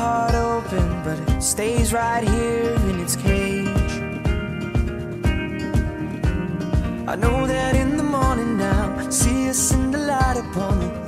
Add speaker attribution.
Speaker 1: heart open, but it stays right here in its cage. I know that in the morning now, see us in the light upon the